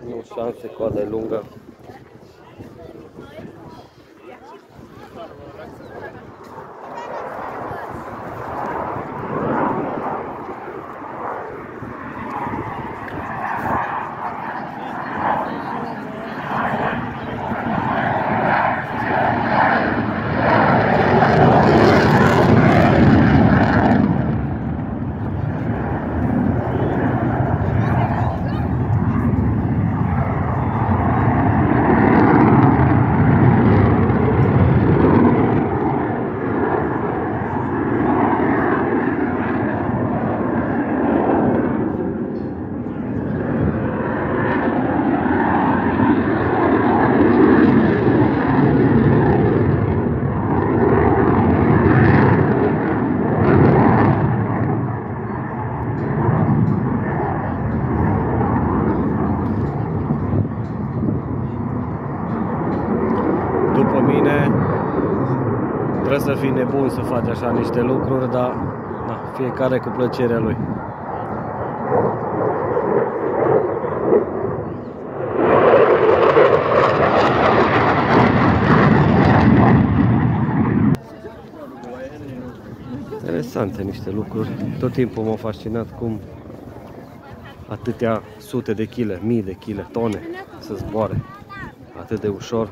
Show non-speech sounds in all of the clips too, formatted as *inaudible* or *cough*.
non so se cosa è lunga. După mine, trebuie să fii nebun să faci așa niște lucruri, dar na, fiecare cu plăcerea lui. Interesante niște lucruri. Tot timpul m-a fascinat cum atâtea sute de chile, mii de chile, tone să zboare atât de ușor.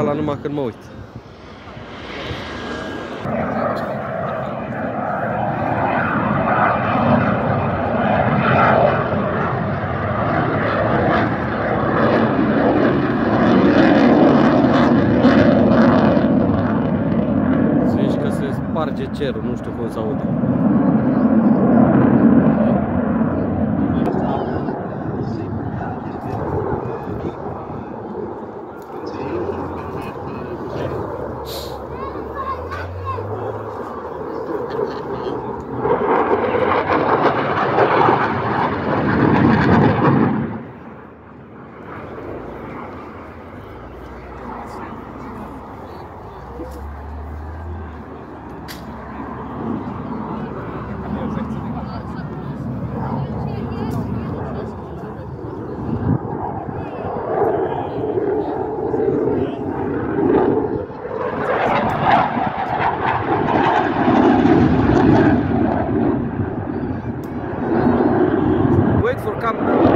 Rețeala numai când mă uit. Zici că se sparge cerul, nu știu cum să audă. Sorocaba não.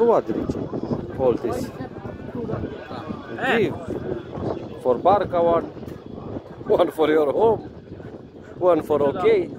For what, Richie? All this? Give. For Barca one, one for your home, one for okay.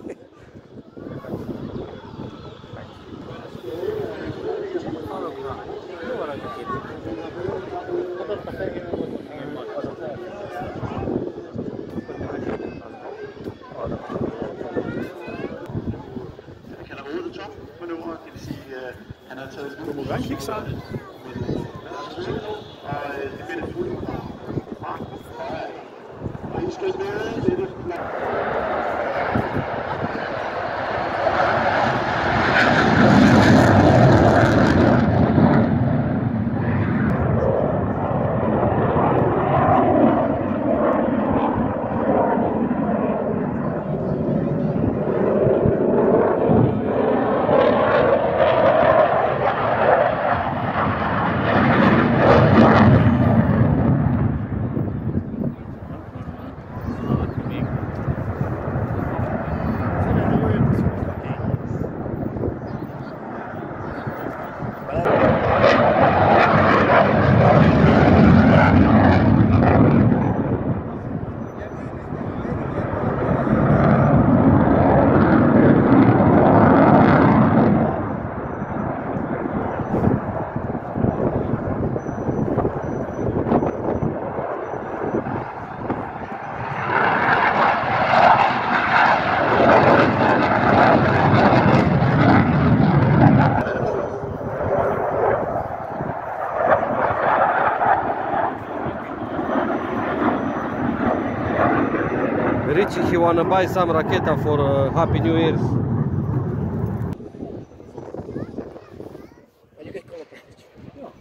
He wanna buy some raketa for uh, Happy New Year.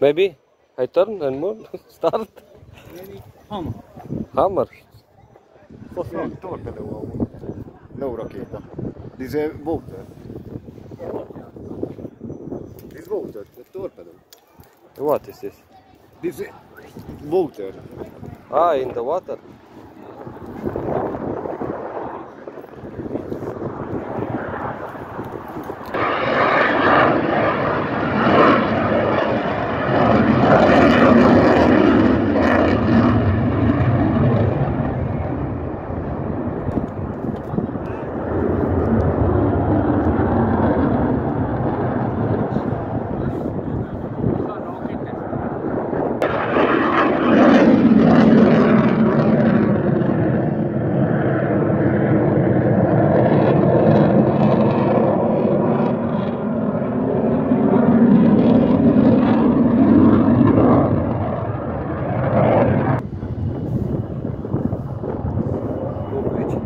Maybe? I turn and move, *laughs* start. Maybe Hammer. Hammer. Torpedo, no raketa. This is water. This water, the torpedo. What is this? This is water. Ah, in the water.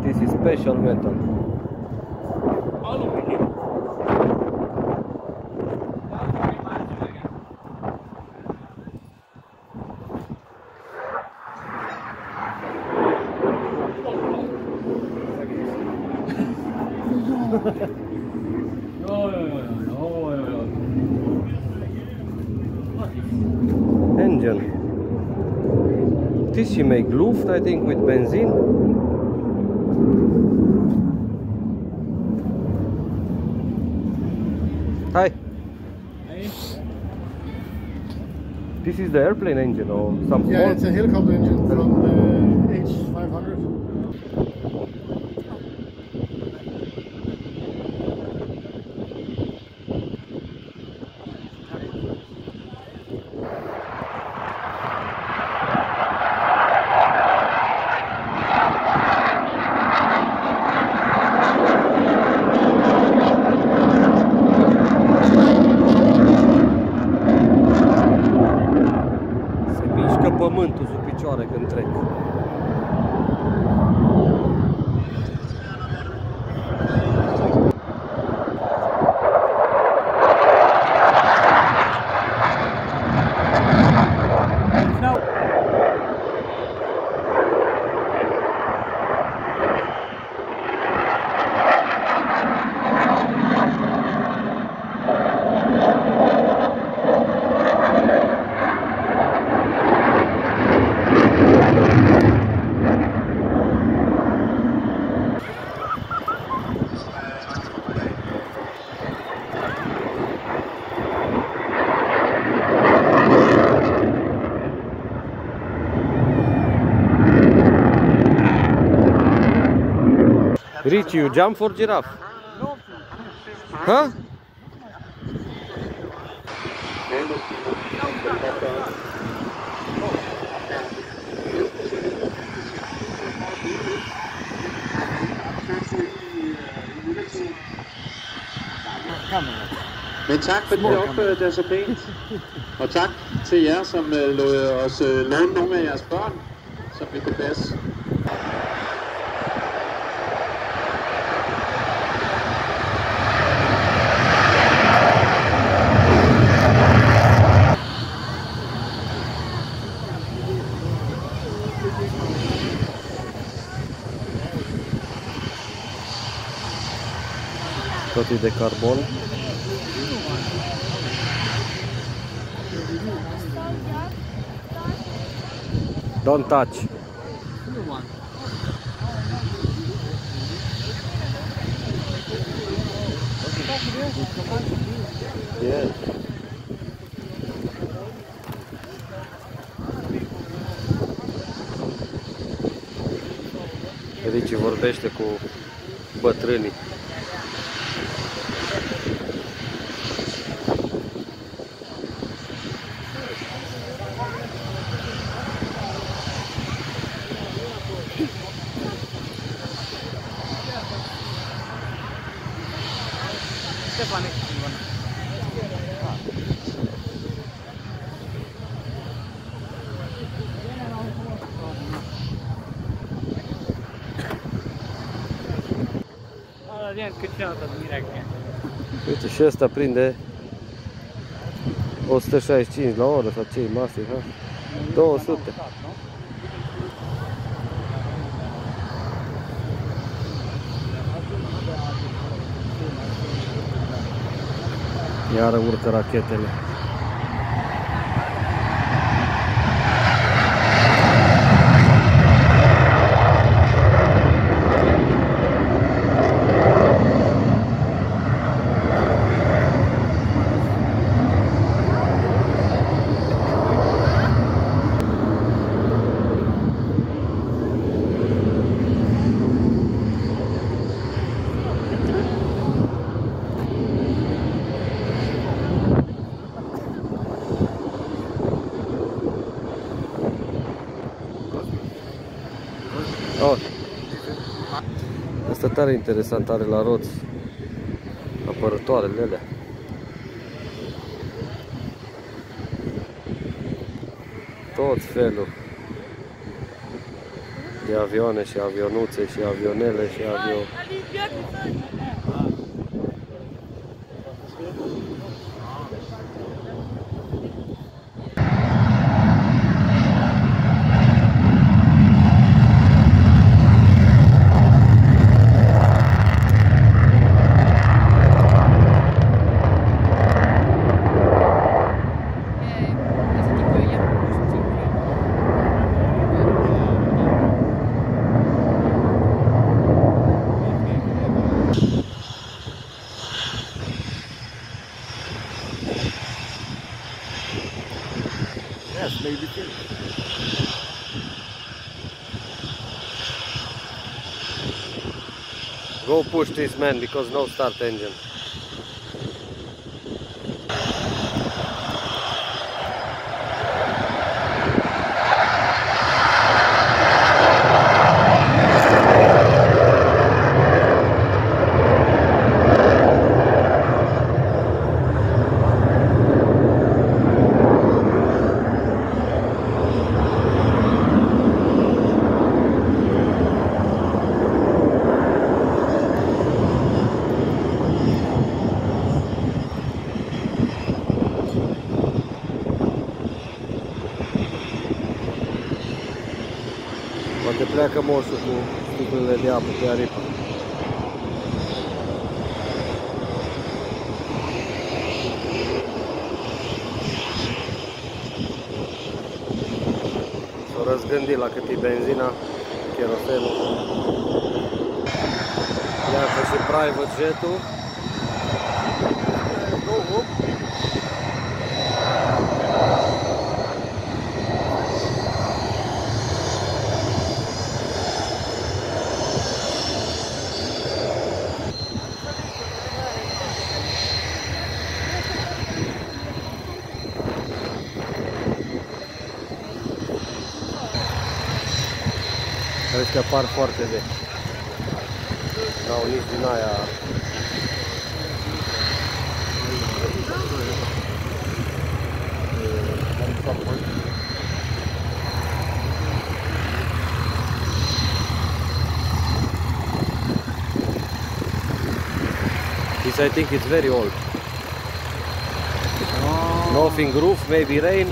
this is special weapon. Engine. This you make Luft, I think, with benzene. The airplane engine or some Yeah, it's a helicopter engine from the Richie, you jump for giraffe? Huh? Men tak fordi I opførte jer så pænt. Og tak til jer, som øh, lod os øh, låne nogle af jeres børn, som vi kunne passe. Tot e de carbon. Don't touch. Yes. Ricci vorbește cu bătrânii. Și ăsta prinde 165 la oră sau cei masi, ha? 200. Iară urcă rachetele. Oh. Asta tare interesant, are la roți apărătoarele alea. Tot felul. de avioane și avionuțe și avionele și avio... Go push this man because no start engine. Pleacă moșul cu sticlele de apă pe aripă. S-o răzgândit la cât e benzina, cherosenul. Iată și private jet-ul. Că foarte. N-au nici din aia This I think it's very old. Oh. Nothing roof, maybe rain.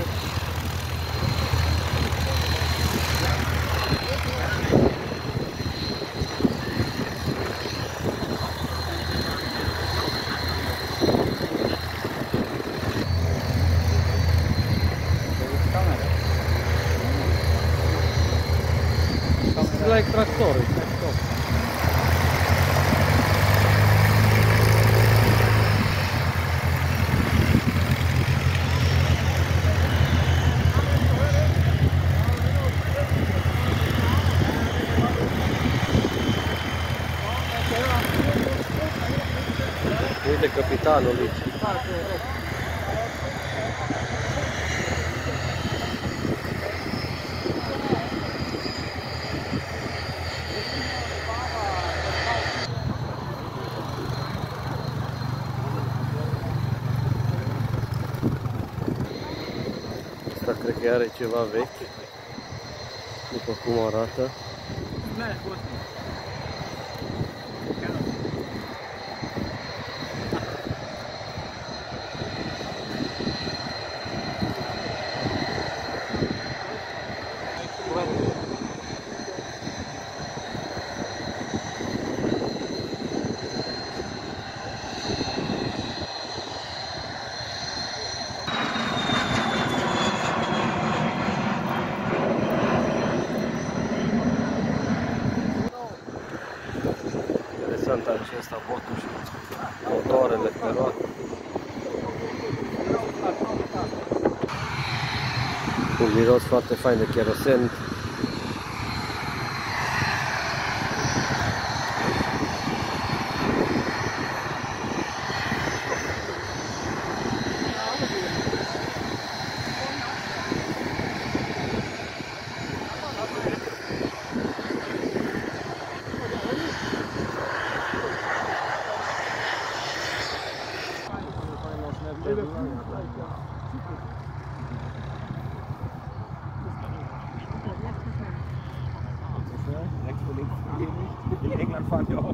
Că are ceva vechi. După cum arată. Interesant jos, foarte fain de cherosen. Thank you. on y'all.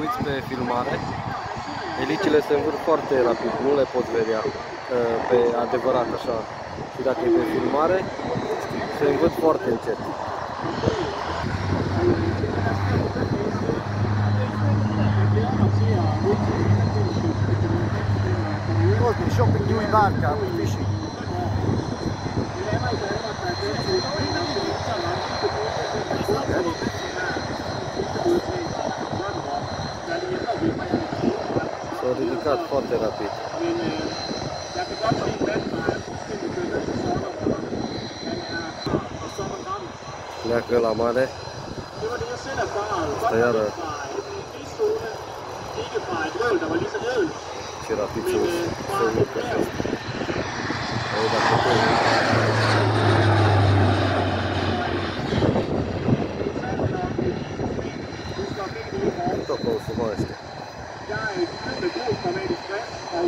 uiți pe filmare, elicile se învârt foarte rapid, nu le poți vedea pe adevărat așa. Și dacă e pe filmare, se învârt foarte încet. Shopping new in barca, fishing. plecat foarte rapid. Pleacă la mare. Asta iară. Ce rapid se urcă. Aici dacă tu... Muito bom, Silvestre. Nordamerika, og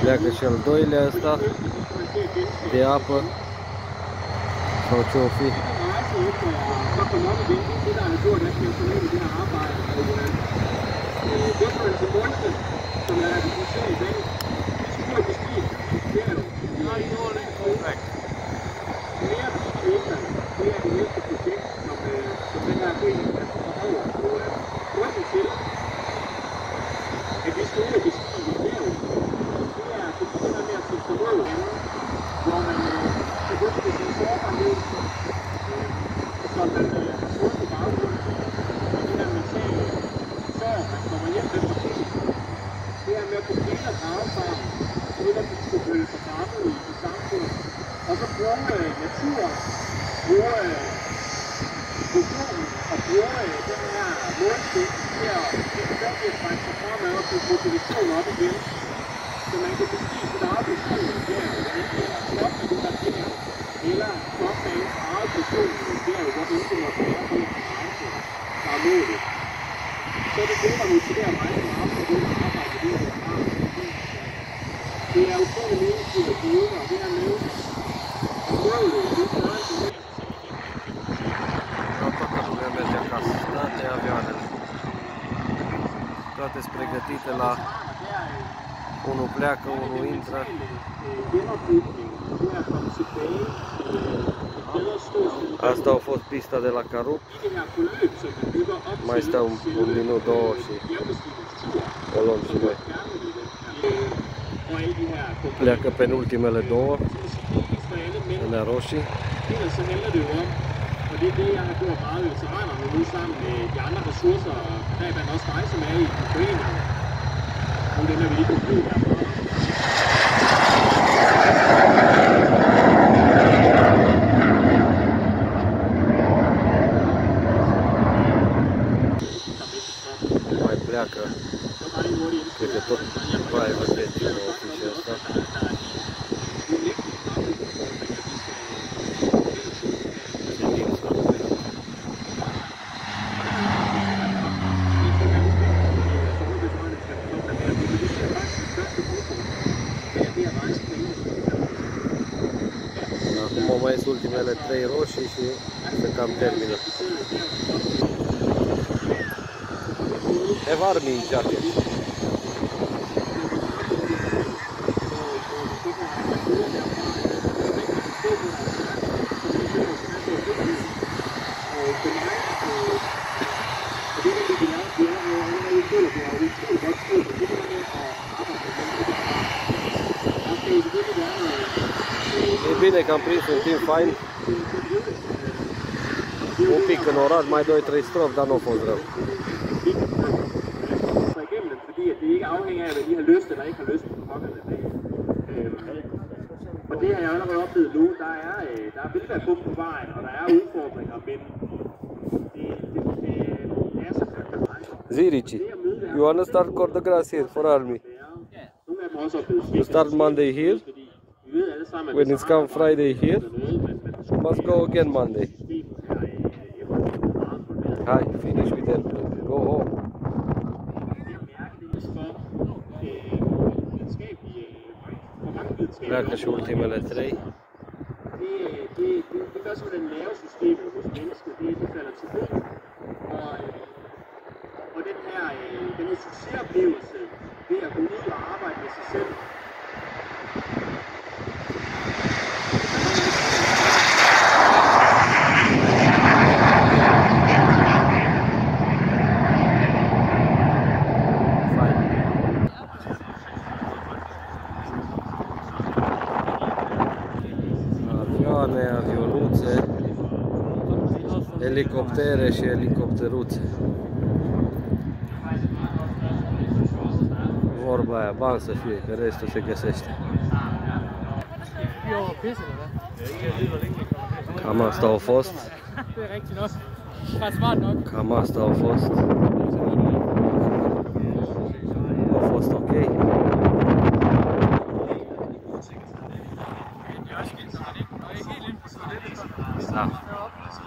Pleacă și al doilea ăsta de apă sau ce o fi. Som er unul pleacă, unul intră. Asta a fost pista de la Carup. Mai stau un, un minut, două și o luăm și noi. Pleacă penultimele două, alea roșii. Ellers så handler det jo om, og det er det, jeg har gjort meget i veteranerne nu sammen med de andre ressourcer, der er blandt også dig, som er i foreningen. Nu den er vi lige på flyet herfra. Mai pleacă, Så bare lige hurtigt cred că tot private betting o fi și asta. Tendința. Acum mai sunt ultimele trei roșii și se cam termină. Evarmi jacket. E bine că am prins un timp fain. Un pic în oraș, mai 2-3 strofi, dar nu a fost rău. Afhænger af, hvad de har lyst eller ikke har lyst på den pågældende dag. Øhm, og det har jeg allerede oplevet nu. Der er, øh, der vil være på vejen, og der er udfordringer, men det, det, det, det er selvfølgelig meget. Zirici, you wanna start choreography here for army? Nogle af dem er også oplevet You start Monday here, fordi vi ved alle sammen, at when it's come Friday here, noget, men, men you must go again Monday. er øh, evalueret meget på det. Hi, finish with airplane. Go home. For mange videnskabelige Pleacă și det, det, det, det gør simpelthen nervesystemet hos mennesket, det, det falder til ro. Og, øh, og den her, øh, den her succesoplevelse ved at gå ud og arbejde med sig selv, elicoptere și elicopteruțe. Vorba aia, bani să fie, că restul se găsește. Vi over pisse, eller hvad? Cam asta au fost, Det er rigtigt nok. Bare smart nok. cam asta au fost.